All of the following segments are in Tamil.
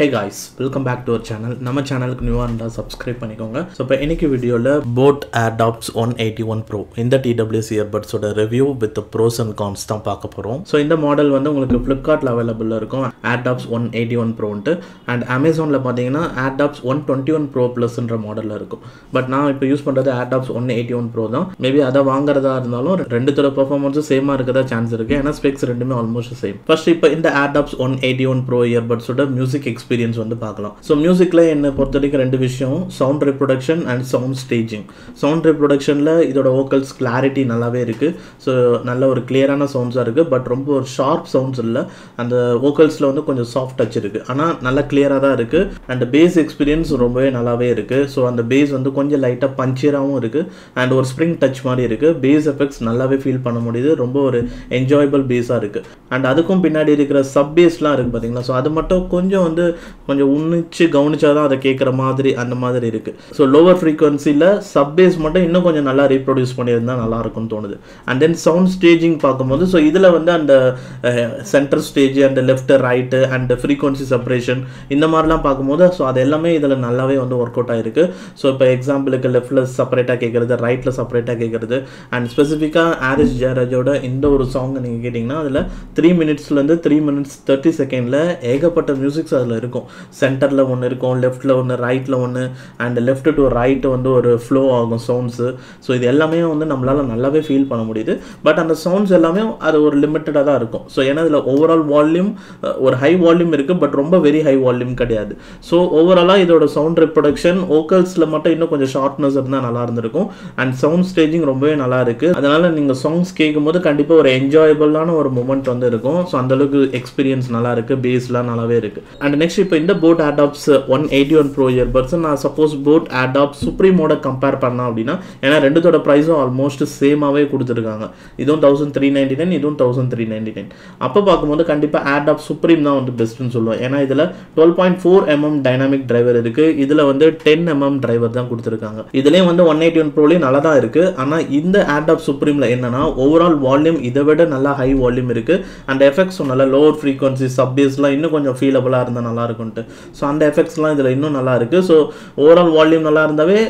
Hey guys welcome back to our channel நம்ம சேனலுக்கு நியூவாக இருந்தால் சப்ஸ்கிரைப் பண்ணிக்கோங்க. ஸோ இப்போ இன்னைக்கு வீடியோவில் boAt Airdopes one eighty one pro இந்த TWS இயர்பட்ஸோட review with pros and cons தான் பார்க்க போகிறோம் ஸோ இந்த மாடல் வந்து உங்களுக்கு ஃப்ளிப்கார்ட்டில் அவைலபிள் இருக்கும். ஏர்டாப்ஸ் ஒன் எயிட்டி ஒன் ப்ரோன்ட்டு அண்ட் அமேசானில் பார்த்தீங்கன்னா Airdopes one twenty one pro ப்ளஸ்ன்ற மாடலில் இருக்கும். பட் நான் இப்போ யூஸ் பண்ணுறது Airdopes one eighty one pro தான். மேபி அதை வாங்குறதா இருந்தாலும் ரெண்டுத்தோட பர்ஃபார்மன்ஸும் சேமாக இருக்கிறதா சான்ஸ் இருக்குது ஏன்னா ஸ்பெக்ஸ் ரெண்டுமே ஆல்மோஸ்ட் சேம் ஃபர்ஸ்ட் இப்போ இந்த Airdopes one eighty one pro இயர்பட்ஸோட music experience வந்து பார்க்கலாம். ஸோ மியூசிக்கில் என்னை பொறுத்த வரைக்கும் ரெண்டு விஷயம் sound reproduction and sound staging sound ரிப்ரொடக்ஷனில் இதோட வோக்கல்ஸ் கிளாரிட்டி நல்லாவே இருக்குது ஸோ நல்ல ஒரு கிளியரான சவுண்ட்ஸாக இருக்குது பட் ரொம்ப ஒரு ஷார்ப் சவுண்ட்ஸ் இல்லை. அந்த வோக்கல்ஸில் வந்து கொஞ்சம் சாஃப்ட் டச் இருக்குது ஆனால் நல்லா கிளியராக தான் இருக்குது அண்ட் பேஸ் எக்ஸ்பீரியன்ஸ் ரொம்பவே நல்லாவே இருக்குது ஸோ அந்த பேஸ் வந்து கொஞ்சம் லைட்டாக பஞ்சராகவும் இருக்குது அண்ட் ஒரு ஸ்ப்ரிங் டச் மாதிரி இருக்குது பேஸ் எஃபெக்ட்ஸ் நல்லாவே ஃபீல் பண்ண முடியுது. ரொம்ப ஒரு என்ஜாயபிள் பேஸாக இருக்குது அண்ட் அதுக்கும் பின்னாடி இருக்கிற சப் பேஸ்லாம் இருக்குது பார்த்தீங்களா ஸோ அது மட்டும் கொஞ்சம் வந்து கொஞ்சம் உன்னிச்சு கவனிச்சா தான் அதை கேட்குற மாதிரி அந்த மாதிரி இருக்குது ஸோ லோவர் ஃப்ரீக்வன்சியில் சப் பேஸ் மட்டும் இன்னும் கொஞ்சம் நல்லா ரீப்ரொடியூஸ் பண்ணியிருந்தா நல்லா இருக்கும்னு தோணுது. அண்ட் தென் சவுண்ட் ஸ்டேஜிங் பார்க்கும்போது ஸோ இதில் வந்து அந்த centre stage and left right and frequency separation இந்த மாதிரிலாம் பார்க்கும்போது ஸோ அது எல்லாமே இதில் நல்லாவே வந்து ஒர்க் அவுட் ஆகிருக்கு ஸோ இப்போ எக்ஸாம்பிளுக்கு லெஃப்ட்டில் செப்பரேட்டாக கேட்குறது ரைட்டில் செப்பரேட்டாக கேட்குறது அண்ட் ஸ்பெசிஃபிக்காக ஆரிஸ் ஜெயராஜோட இந்த ஒரு சாங்கை நீங்கள் கேட்டிங்கன்னா அதில் த்ரீ மினிட்ஸ்லேருந்து த்ரீ மினிட்ஸ் தேர்ட்டி செகண்டில் ஏகப்பட்ட மியூசிக்ஸ் அதில் இருக்கும். சென்டரில் ஒன்று இருக்கும் லெஃப்ட்டில் ஒன்று ரைட்டில் ஒன்று அண்ட் லெஃப்ட் டு ரைட் வந்து ஒரு ஃப்ளோ ஆகும் சவுண்ட்ஸு ஸோ இது எல்லாமே வந்து நம்மளால் நல்லாவே ஃபீல் பண்ண முடியுது. பட் அந்த சவுண்ட்ஸ் எல்லாமே அது ஒரு லிமிட்டடாக தான் இருக்கும். ஸோ ஏன்னா இதில் ஓவரால் வால்யூம் ஒரு ஹை வால்யூம் இருக்குது பட் ரொம்ப வெரி ஹை வால்யூம் கிடையாது. ஸோ ஓவராலாக இதோட சவுண்ட் ரிப்ரொடக்ஷன் ஓக்கல்ஸில் மட்டும் இன்னும் கொஞ்சம் ஷார்ப்னஸ் இருந்தால் நல்லா இருந்திருக்கும். அண்ட் சவுண்ட் ஸ்டேஜிங் ரொம்பவே நல்லா இருக்குது அதனால் நீங்கள் சாங்ஸ் கேட்கும்போது கண்டிப்பாக ஒரு என்ஜாயபிளான ஒரு மூமெண்ட் வந்து இருக்கும். ஸோ அந்தளவுக்கு எக்ஸ்பீரியன்ஸ் நல்லா இருக்குது பேஸ்லாம் நல்லாவே இருக்குது அண்ட் நெக்ஸ்ட் இப்போ இந்த boAt Airdopes one eighty one pro earbuds நான் சப்போஸ் போட் ஆடாப் சுப்ரீமோட கம்பேர் பண்ணேன் அப்படின்னா ஏன்னா ரெண்டுத்தோட ப்ரைஸும் ஆல்மோஸ்ட் சேமாகவே கொடுத்துருக்காங்க. இதுவும் தௌசண்ட் த்ரீ நைன்டி நைன் இதுவும் தௌசண்ட் த்ரீ நைன்டி நைன் அப்போ பார்க்கும்போது கண்டிப்பாக ஆடாப் சுப்ரீம் தான் வந்து பெஸ்ட்டுன்னு சொல்லுவேன். ஏன்னா இதில் twelve point four mm dynamic driver இருக்குது இதில் வந்து டென் எம்எம் டிரைவர் தான் கொடுத்துருக்காங்க. இதுலேயும் வந்து ஒன் எயிட்டி ஒன் ப்ரோலேயும் நல்லா தான் இருக்குது ஆனால் இந்த ஆடாப் சுப்ரீமில் என்னன்னா ஓவரால் வால்யூம் இதை விட நல்லா ஹை வால்யூம் இருக்குது அண்ட் எஃபெக்ட்ஸ் நல்லா லோவர் ஃப்ரீக்வன்சி சப்பேஸ்லாம் இன்னும் கொஞ்சம் ஃபீலபுளாக இருந்தால் நல்லா இருக்கும்ட்டு ஸோ அந்த எஃபெக்ட்ஸ்லாம் இதில் இன்னும் நல்லா இருக்குது ஸோ ஓவரால் வால்யூம் நல்லா இருந்தாவே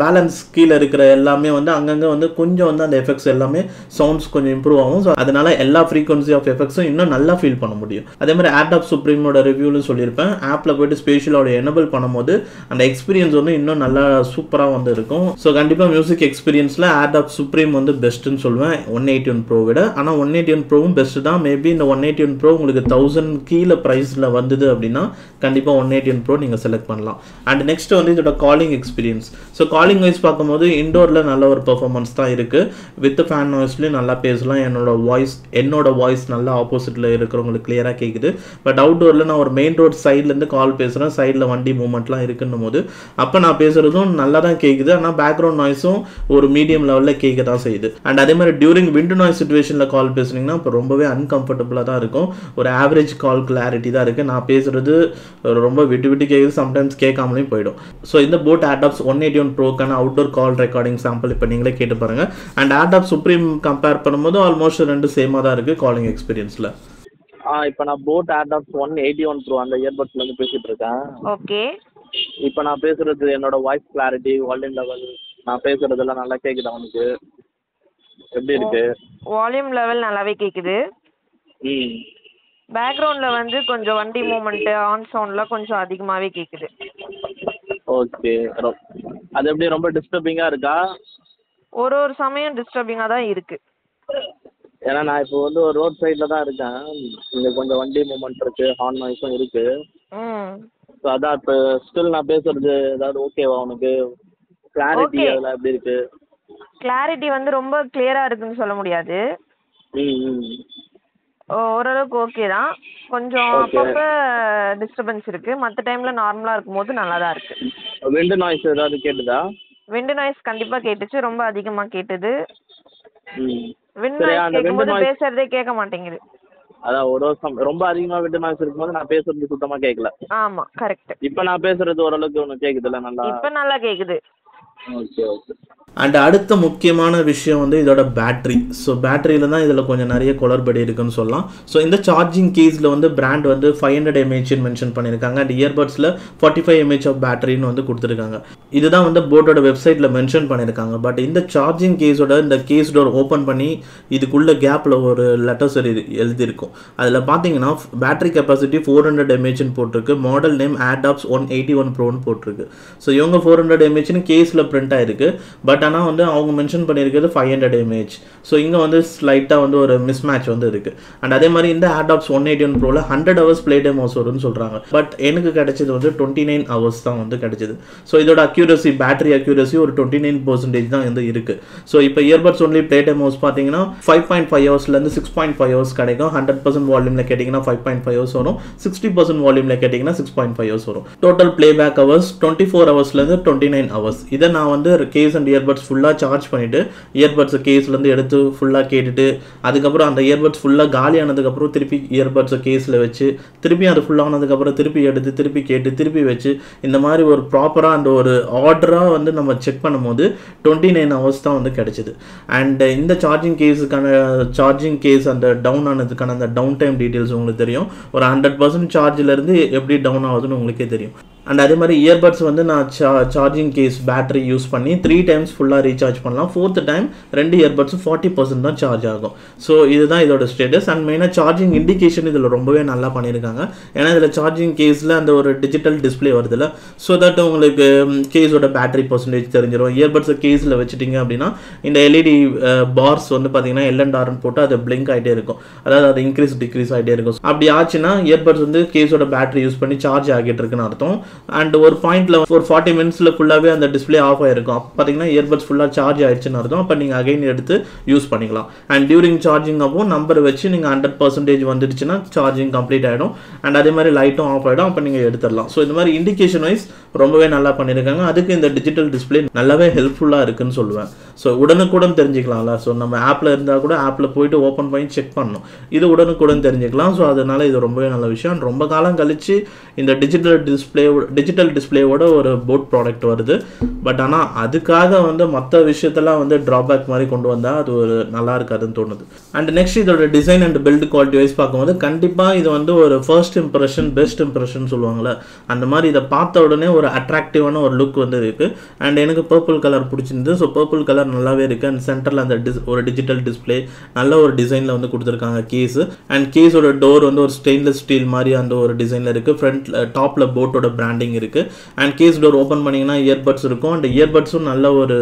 பேலன்ஸ் கீழே இருக்கிற எல்லாமே வந்து அங்கங்கே வந்து கொஞ்சம் வந்து அந்த எஃபெக்ட்ஸ் எல்லாமே சவுண்ட்ஸ் கொஞ்சம் இம்ப்ரூவ் ஆகும். ஸோ அதனால எல்லா ஃப்ரீக்வன்சி ஆஃப் எஃபெக்ட்ஸும் இன்னும் நல்லா ஃபீல் பண்ண முடியும். அதே மாதிரி ஆப் சுப்ரீமோட ரிவ்யூலும் சொல்லியிருப்பேன். ஆப்பில் போயிட்டு ஸ்பேஷியலோட எனபிள் பண்ணும்போது அந்த எக்ஸ்பீரியன்ஸ் வந்து இன்னும் நல்லா சூப்பராக வந்து இருக்கும். ஸோ கண்டிப்பாக மியூசிக் எக்ஸ்பீரியன்ஸில் ஆப் சுப்ரீம் வந்து பெஸ்ட்டுன்னு சொல்லுவேன். ஒன் எயிட்டி ஒன் ப்ரோ விட. ஆனால் ஒன் எயிட்டி ஒன் ப்ரோவும் பெஸ்ட்டு தான். மேபி இந்த ஒன் எயிட்டி ஒன் ப்ரோ உங்களுக்கு தௌசண்ட் கீழே ப்ரைஸில் வந்தது அப்படின்னா கண்டிப்பாக ஒன் எயிட்டி ஒன் ப்ரோ நீங்கள் செலக்ட் பண்ணலாம். அண்ட் நெக்ஸ்ட் வந்து இதோட calling experience so calling wise பார்க்கும்போது இண்டோரில் நல்ல ஒரு பெர்ஃபார்மன்ஸ் தான் இருக்குது வித் ஃபேன் வாய்ஸ்லேயும் நல்லா பேசலாம். என்னோட வாய்ஸ் என்னோட வாய்ஸ் நல்லா ஆப்போசிட்டில் இருக்கிறவங்களுக்கு கிளியராக கேட்குது பட் அவுட்டோரில் நான் ஒரு மெயின் ரோட் சைட்லேருந்து கால் பேசுகிறேன் சைடில் வண்டி மூமெண்ட்லாம் இருக்குன்னும் போது அப்போ நான் பேசுகிறதும் நல்லா தான் கேட்குது ஆனால் பேக்ரவுண்ட் நாய்ஸும் ஒரு மீடியம் லெவலில் கேட்க தான் செய்யுது. அண்ட் அதே மாதிரி டியூரிங் விண்டோ நாய்ஸ் சுச்சுவேஷனில் கால் பேசுனீங்கன்னா இப்போ ரொம்பவே அன்கம்ஃபர்டபுளாக தான் இருக்கும். ஒரு ஆவரேஜ் கால் கிளாரிட்டி தான் இருக்குது நான் பேசுகிறது ரொம்ப விட்டு விட்டு கேட்குது சம்டைம்ஸ் கேட்காமலேயும் போயிடும். ஸோ இந்த boAt Airdopes one eighty one ப்ரோக்கான outdoor call recording sample இப்போ நீங்களே கேட்டு பாருங்கள் அண்ட் ஆடாப் சுப்ரீம் கம்பேர் பண்ணும்போது ஆல்மோஸ்ட் ரெண்டு சேமாக தான் இருக்குது காலிங் எக்ஸ்பீரியன்ஸில் ஆ இப்போ நான் boAt Airdopes one eighty one pro அந்த இயர்பட்ஸ்லேருந்து பேசிகிட்டு இருக்கேன். ஓகே. இப்போ நான் பேசுகிறது என்னோட வாய்ஸ் கிளாரிட்டி வால்யூம் லெவல் நான் பேசுகிறதெல்லாம் நல்லா கேட்குதா உனக்கு? எப்படி இருக்கு? வால்யூம் லெவல் நல்லாவே கேட்குது ம். பேக்ரவுண்டில் வந்து கொஞ்சம் வண்டி மூமெண்ட்டு ஆன் சவுண்ட்லாம் கொஞ்சம் அதிகமாகவே கேட்குது ஓகே அது எப்படி ரொம்ப டிஸ்டர்பிங்காக இருக்கா? ஒரு ஒரு சமயம் டிஸ்டர்பிங்காக தான் இருக்குது ஏன்னா நான் இப்போ வந்து ஒரு ரோட் சைடில் தான் இருக்கேன். இங்கே கொஞ்சம் வண்டி மூமெண்ட் இருக்குது ஹார்ன் நாய்ஸும் இருக்குது ம். ஸோ அதான் இப்போ ஸ்டில் நான் பேசுகிறது ஏதாவது ஓகேவா உனக்கு? கிளாரிட்டி. அதில் எப்படி இருக்கு? கிளாரிட்டி வந்து ரொம்ப கிளியராக இருக்குன்னு சொல்ல முடியாது. ஓரளவுக்கு ஓகே தான். கொஞ்சம். அப்பப்போ டிஸ்டர்பன்ஸ் இருக்குது மற்ற டைமில் நார்மலாக இருக்கும்போது நல்லா தான் இருக்குது விண்டு நாய்ஸ் ஏதாவது கேட்டுதா? விண்டு நாய்ஸ் கண்டிப்பாக கேட்டுச்சு. ரொம்ப அதிகமாக கேட்டுது. விண்டு நாய்ஸ் கேட்கும்போது பேசுறதே கேட்க மாட்டேங்குது. அதான் ஒரு சம் ரொம்ப அதிகமாக விண்டு நாய்ஸ் இருக்கும்போது நான் பேசுறது சுத்தமாக கேட்கல. ஆமாம் கரெக்ட் இப்போ நான் பேசுறது ஓரளவுக்கு உனக்கு கேட்குதுல்ல நல்லா இப்போ நல்லா கேட்குது ஓகே ஓகே அண்ட் அடுத்த முக்கியமான விஷயம் வந்து இதோட பேட்டரி ஸோ பேட்டரியில தான் இதில் கொஞ்சம் நிறைய குளறுபடி இருக்குன்னு சொல்லலாம். ஸோ இந்த சார்ஜிங் கேஸில் வந்து பிராண்ட் வந்து ஃபைவ் ஹண்ட்ரட் எம்ஏஹ்னு மென்ஷன் பண்ணியிருக்காங்க. அண்ட் இயர்பட்ஸில் ஃபார்ட்டி ஃபைவ் எம்ஏஹெச் ஆஃப் பேட்டரின்னு வந்து கொடுத்துருக்காங்க. இதுதான் வந்து போட்டோட வெப்சைட்டில் மென்ஷன் பண்ணியிருக்காங்க. பட் இந்த சார்ஜிங் கேஸோட இந்த கேஸ் டோர் ஓப்பன் பண்ணி இதுக்குள்ள கேப்பில் ஒரு லெட்டர்ஸ் எழுதியிருக்கும். அதில் பார்த்தீங்கன்னா பேட்டரி கெப்பாசிட்டி ஃபோர் ஹண்ட்ரட் எம்ஏஹ்னு போட்டிருக்கு. Model name Airdopes one eighty one ப்ரோன்னு போட்டிருக்கு. ஸோ இவங்க ஃபோர் ஹண்ட்ரட் எம்ஏஹ்னு கேஸில் பிரிண்ட் ஆயிருக்கு பட் ஆனால் வந்து அவங்க மென்ஷன் பண்ணியிருக்கிறது ஃபைவ் ஹண்ட்ரட் எம்ஏஹெச் ஸோ இங்கே வந்து ஸ்லைட்டாக வந்து ஒரு மிஸ் மேட்ச் வந்து இருக்குது அண்ட் அதே மாதிரி இந்த Airdopes one eighty one ப்ரோவில் hundred hours play time hours வரும்னு சொல்கிறாங்க பட் எனக்கு கிடைச்சது வந்து டுவெண்ட்டி நைன் ஹவர்ஸ் தான் வந்து கிடைச்சது. ஸோ இதோட அக்யூரசி பேட்டரி அக்யூரசி ஒரு டுவெண்ட்டி நைன் பர்சன்டேஜ் தான் வந்து இருக்குது ஸோ இப்போ earbuds only play time hours பார்த்தீங்கன்னா ஃபைவ் பாயிண்ட் ஃபைவ் ஹவர்ஸ்லேருந்து சிக்ஸ் பாயிண்ட் ஃபைவ் ஹவர்ஸ் கிடைக்கும். ஹண்ட்ரட் பர்சன்ட் வால்யூமில் கேட்டிங்கன்னா ஃபைவ் பாயிண்ட் ஃபைவ் ஹவர்ஸ் வரும். சிக்ஸ்டி பர்சன்ட் வால்யூமில் கேட்டிங்கன்னா சிக்ஸ் பாயிண்ட் ஃபைவ் ஹவர்ஸ் வரும். Total play back hours twenty four ஹவர்ஸ்லேருந்து twenty nine hours இதை நான் நான் வந்து கேஸ் அண்ட் இயர்பட்ஸ் ஃபுல்லாக சார்ஜ் பண்ணிவிட்டு இயர்பட்ஸை கேஸ்லேருந்து எடுத்து ஃபுல்லாக கேட்டுட்டு அதுக்கப்புறம் அந்த இயர்பட்ஸ் ஃபுல்லாக காலி ஆனதுக்கப்புறம் திருப்பி இயர்பட்ஸை கேஸில் வச்சு திருப்பி அது ஃபுல்லானதுக்கப்புறம் திருப்பி எடுத்து திருப்பி கேட்டு திருப்பி வச்சு இந்த மாதிரி ஒரு ப்ராப்பராக அந்த ஒரு ஆர்டராக வந்து நம்ம செக் பண்ணும்போது டுவெண்ட்டி நைன் ஹவர்ஸ் தான் வந்து கிடச்சிது. அண்ட் இந்த சார்ஜிங் கேஸுக்கான சார்ஜிங் கேஸ் அந்த டவுன் ஆனதுக்கான அந்த டவுன் டைம் டீட்டெயில்ஸ் உங்களுக்கு தெரியும். ஒரு ஹண்ட்ரட் பர்சன்ட் சார்ஜிலேருந்து எப்படி டவுன் ஆகுதுன்னு உங்களுக்கே தெரியும். அண்ட் அதே மாதிரி இயர்பட்ஸ் வந்து நான் சா சார்ஜிங் கேஸ் பேட்டரி யூஸ் பண்ணி த்ரீ டைம்ஸ் ஃபுல்லாக ரீசார்ஜ் பண்ணலாம். ஃபோர்த் டைம் ரெண்டு இயர்பட்ஸும் ஃபார்ட்டி பர்சன்ட் தான் சார்ஜ் ஆகும். ஸோ இதுதான் இதோட ஸ்டேட்டஸ் அண்ட் மெயினாக சார்ஜிங் இண்டிகேஷன் இதில் ரொம்பவே நல்லா பண்ணியிருக்காங்க ஏன்னா இதில் சார்ஜிங் கேஸில் அந்த ஒரு டிஜிட்டல் டிஸ்பிளே வருதுல்ல ஸோ தட் உங்களுக்கு கேஸோட பேட்டரி பர்சன்டேஜ் தெரிஞ்சிடும் இயர்பட்ஸை கேஸில் வச்சுட்டிங்க அப்படின்னா இந்த எல்இடி பார்ஸ் வந்து பார்த்தீங்கன்னா எல் அண்ட் ஆர்னு போட்டு அது பிளிங்க் ஆகிட்டே இருக்கும். அதாவது அது இன்க்ரீஸ் டிக்ரீஸ் ஆகிட்டே இருக்கும். அப்படி ஆச்சுன்னா இயர்பட்ஸ் வந்து கேஸோட பேட்டரி யூஸ் பண்ணி சார்ஜ் ஆகிட்டு இருக்குன்னு அர்த்தம். அண்ட் ஒரு பாயிண்ட்ல ஒரு ஃபார்ட்டி மினிட்ஸில் ஃபுல்லாகவே அந்த டிஸ்பிளே ஆஃப் ஆயிருக்கும். அப்போ பார்த்தீங்கன்னா இயர்பட்ஸ் ஃபுல்லாக சார்ஜ் ஆயிடுச்சுன்னு அர்த்தம். அப்போ நீங்கள் அகைன் எடுத்து யூஸ் பண்ணிக்கலாம். அண்ட் டியூரிங் சார்ஜிங் அப்போ நம்பர் வச்சு நீங்கள் ஹண்ட்ரட் பர்சன்டேஜ் வந்துடுச்சுன்னா சார்ஜிங் கம்ப்ளீட் ஆகிடும் அண்ட் அதே மாதிரி லைட்டும் ஆஃப் ஆகிடும் அப்போ நீங்கள் எடுத்துடலாம். ஸோ இந்த மாதிரி இண்டிகேஷன் வைஸ் ரொம்பவே நல்லா பண்ணியிருக்காங்க அதுக்கு இந்த டிஜிட்டல் டிஸ்பிளே நல்லாவே ஹெல்ப்ஃபுல்லாக இருக்குன்னு சொல்லுவேன். ஸோ உடனுக்குடன் தெரிஞ்சுக்கலாம்ல. ஸோ நம்ம ஆப்பில் இருந்தால் கூட ஆப்பில் போயிட்டு ஓப்பன் பண்ணி செக் பண்ணணும். இது உடனுக்குடன் தெரிஞ்சுக்கலாம். ஸோ அதனால இது ரொம்பவே நல்ல விஷயம். ரொம்ப காலம் கழித்து இந்த டிஜிட்டல் டிஸ்பிளே டிஜிட்டல் டிஸ்பிளேவோட ஒரு போட் ப்ராடக்ட் வருது. பட் ஆனால் அதுக்காக வந்து மற்ற விஷயத்தெல்லாம் வந்து ட்ராபேக் மாதிரி கொண்டு வந்தால் அது ஒரு நல்லா இருக்காதுன்னு தோணுது. அண்ட் நெக்ஸ்ட் இதோட design and build quality wise பார்க்கும்போது கண்டிப்பாக இது வந்து ஒரு ஃபர்ஸ்ட் இம்ப்ரெஷன் பெஸ்ட் இம்ப்ரெஷன் சொல்லுவாங்கள்ல அந்த மாதிரி இதை பார்த்த உடனே ஒரு அட்ராக்டிவான ஒரு லுக் வந்து இருக்குது அண்ட் எனக்கு பர்பிள் கலர் பிடிச்சிருந்து ஸோ பர்பிள் கலர் நல்லாவே இருக்கு. அண்ட் சென்டரில் அந்த டிஸ் ஒரு டிஜிட்டல் டிஸ்பிளே நல்ல ஒரு டிசைனில் வந்து கொடுத்துருக்காங்க கேஸ் அண்ட் கேஸோட டோர் வந்து ஒரு ஸ்டெயின்லெஸ் ஸ்டீல் மாதிரி அந்த ஒரு டிசைனில் இருக்குது ஃப்ரண்ட் டாப்பில் போட்டோட பிராண்டிங் இருக்குது அண்ட் கேஸ் டோர் ஓப்பன் பண்ணிங்கன்னா இயர்பட்ஸ் இருக்கும். அண்ட் இயர்பட்ஸும் நல்ல ஒரு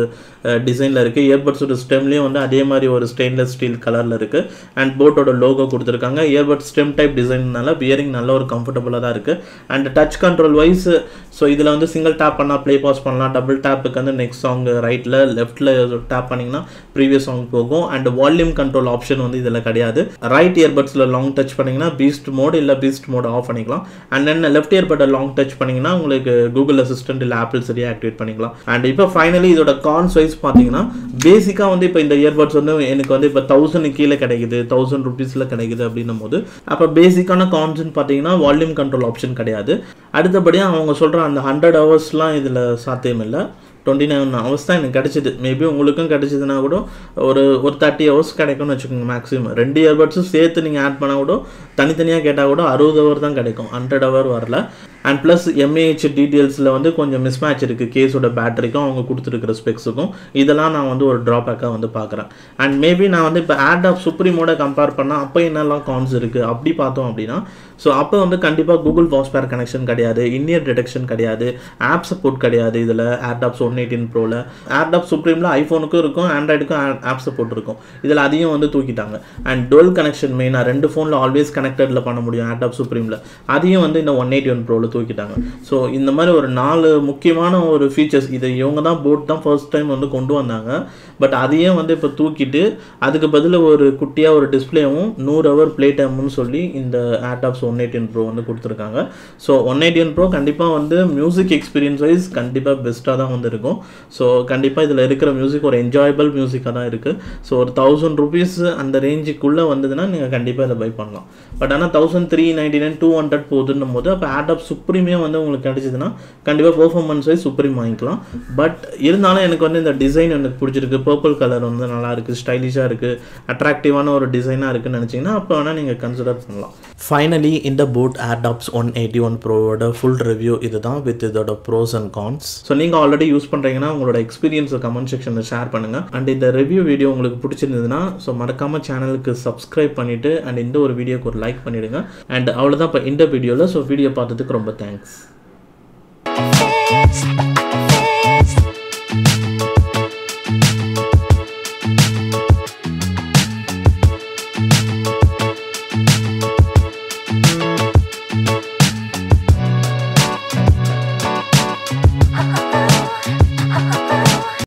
டிசைனில் இருக்குது இயர்பட்ஸோட ஸ்டெம்லேயும் வந்து அதே மாதிரி ஒரு ஸ்டெயின்லெஸ் ஸ்டீல் கலரில் இருக்குது அண்ட் போட்டோட லோகோ கொடுத்துருக்காங்க. இயர்பட் ஸ்டெம் டைப் டிசைன்னால பியரிங் நல்ல ஒரு கம்ஃபர்டபுளாக தான் இருக்குது and touch control wise so இதில் வந்து சிங்கிள் டேப் பண்ணால் ப்ளே பாஸ் பண்ணலாம். டபுள் டேப்புக்கு வந்து நெக்ஸ்ட் சாங் ரைட்டில் லெஃப்ட்டில் டேப் பண்ணிங்கன்னா ப்ரீவியஸ் சாங் போகும். அண்ட் வால்யூம் கண்ட்ரோல் ஆப்ஷன் வந்து இதில் கிடையாது. ரைட் இயர்பட்ஸில் லாங் டச் பண்ணிங்கன்னா பீஸ்ட் மோட் இல்லை பீஸ்ட் மோட் ஆஃப் பண்ணிக்கலாம். அண்ட் தென் லெஃப்ட் இயர்பட்டை லாங் டச் பண்ணிங்கன்னா உங்களுக்கு கூகுள் அசிஸ்டன்ட் இல்லை ஆப்பிள் சரியாக ஆக்டிவேட் பண்ணிக்கலாம். அண்ட் இப்போ ஃபைனலி இதோட கான்ஸ் வைஸ் பார்த்தீங்கன்னா பேசிக்காக வந்து இப்போ இந்த இயர்பட்ஸ் வந்து எனக்கு வந்து இப்போ தௌசண்ட் கீழே கிடைக்குது. தௌசண்ட் ருபீஸில் கிடைக்குது அப்படின்னும் போது அப்போ பேசிக்கான கான்ஸ்னு பார்த்தீங்கன்னா வால்யூம் கண்ட்ரோல் ஆப்ஷன் கிடையாது. அடுத்தபடியாக அவங்க சொல்கிற அந்த ஹண்ட்ரட் ஹவர்ஸ்லாம் இதில் சாத்தியம் இல்லை டுவெண்ட்டி நைன் ஹவர்ஸ் தான் எனக்கு கிடச்சிது. மேபி உங்களுக்கும் கிடச்சிதுன்னா கூட ஒரு ஒரு தேர்ட்டி ஹவர்ஸ் கிடைக்கும்னு வச்சுக்கோங்க மேக்ஸிமம் ரெண்டு இயர்பட்ஸும் சேர்த்து நீங்கள் ஆட் பண்ணால் கூட தனித்தனியாக கேட்டால் கூட அறுபது ஹவர் தான் கிடைக்கும். ஹண்ட்ரட் ஹவர் வரல. அண்ட் ப்ளஸ் எம்ஏஹெச் டீட்டெயில்ஸில் வந்து கொஞ்சம் மிஸ்மேட்ச் இருக்குது கேஸோட பேட்டரிக்கும் அவங்க கொடுத்துருக்கிற ஸ்பெக்ஸுக்கும் இதெல்லாம் நான் வந்து ஒரு ட்ராபேக்காக வந்து பார்க்குறேன். அண்ட் மேபி நான் வந்து இப்போ ஆட் ஆஃப் சுப்ரீமோட கம்பேர் பண்ணால் அப்போ என்னெல்லாம் கான்ஸ் இருக்குது அப்படி பார்த்தோம் அப்படின்னா ஸோ அப்போ வந்து கண்டிப்பாக கூகுள் வாஸ்பேர் கனெக்ஷன் கிடையாது. இன்னியர் டிடெக்ஷன் கிடையாது. ஆப் சப்போர்ட் கிடையாது இதில். ஏர்டாப்ஸ் ஒன் எயிட்டின் ப்ரோவில் ஏர்டாப் சுப்ரீமில் ஐஃபோனுக்கும் இருக்கும் ஆண்ட்ராய்டுக்கும் ஆப் சப்போர்ட் இருக்கும் இதில் அதையும் வந்து தூக்கிட்டாங்க. அண்ட் டுவெல் கனெக்ஷன் மெயினாக ரெண்டு ஃபோனில் ஆல்வேஸ் கனெக்டடில் பண்ண முடியும் ஏர்டாப் சுப்ரீமில் அதையும் வந்து இந்த ஒன் எயிட்டி ஒன் ப்ரோவில் தூக்கிட்டாங்க. ஸோ இந்த மாதிரி ஒரு நாலு முக்கியமான ஒரு ஃபீச்சர்ஸ் இதை இவங்க தான் போட் தான் ஃபர்ஸ்ட் டைம் வந்து கொண்டு வந்தாங்க. பட் அதையும் வந்து இப்போ தூக்கிட்டு அதுக்கு பதில் ஒரு குட்டியாக ஒரு டிஸ்பிளேவும் நூறு ஹவர் ப்ளே டைம்னு சொல்லி இந்த ஏர்டாப்ஸ் ஒன் எயிட்டின் ப்ரோ வந்து கொடுத்துருக்காங்க. ஸோ ஒன் எயிட்டின் ப்ரோ கண்டிப்பாக வந்து மியூசிக் எக்ஸ்பீரியன்ஸ் வைஸ் கண்டிப்பாக பெஸ்ட்டாக தான் வந்து இருக்கும். ஸோ கண்டிப்பாக இதில் இருக்கிற மியூசிக் ஒரு என்ஜாயபிள் மியூசிக்காக தான் இருக்குது ஸோ ஒரு தௌசண்ட் ருபீஸ் அந்த ரேஞ்சுக்குள்ளே வந்ததுன்னா நீங்கள் கண்டிப்பாக இதை பை பண்ணலாம். பட் ஆனால் thousand three ninety nine two hundred போகுதுன்னும் போது அப்போ ஆட் சுப்ரீமே வந்து உங்களுக்கு கிடைச்சதுன்னா கண்டிப்பாக பெர்ஃபார்மன்ஸ் வைஸ் சுப்ரீம் வாங்கிக்கலாம். பட் இருந்தாலும் எனக்கு வந்து இந்த டிசைன் எனக்கு பிடிச்சிருக்கு. பர்பிள் கலர் வந்து நல்லா இருக்குது ஸ்டைலிஷாக இருக்குது அட்ராக்டிவான ஒரு டிசைனாக இருக்குன்னு நினச்சிங்கன்னா அப்போ வேணால் நீங்கள் கன்சிடர் பண்ணலாம். ஃபைனலி இந்த boAt Airdopes one eighty one ப்ரோவோட full review இதுதான் வித் இதோட ப்ரோஸ் அண்ட் கான்ஸ் ஸோ நீங்கள் ஆல்ரெடி பண்ணுறீங்கன்னா உங்களோட எக்ஸ்பீரியன்ஸை கமெண்ட் செக்ஷனில் ஷேர் பண்ணுங்கள் அண்ட் இந்த ரிவ்யூ வீடியோ உங்களுக்கு பிடிச்சிருந்ததுன்னா ஸோ மறக்காமல் சேனலுக்கு சப்ஸ்கிரைப் பண்ணிவிட்டு அண்ட் இந்த ஒரு வீடியோவுக்கு ஒரு லைக் பண்ணிவிடுங்க அண்ட் அவ்வளோதான் இப்போ இந்த வீடியோவில் ஸோ வீடியோ பார்த்ததுக்கு ரொம்ப தேங்க்ஸ்